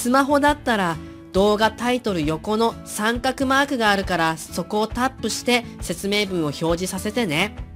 スマホだったら動画タイトル横の三角マークがあるからそこをタップして説明文を表示させてね。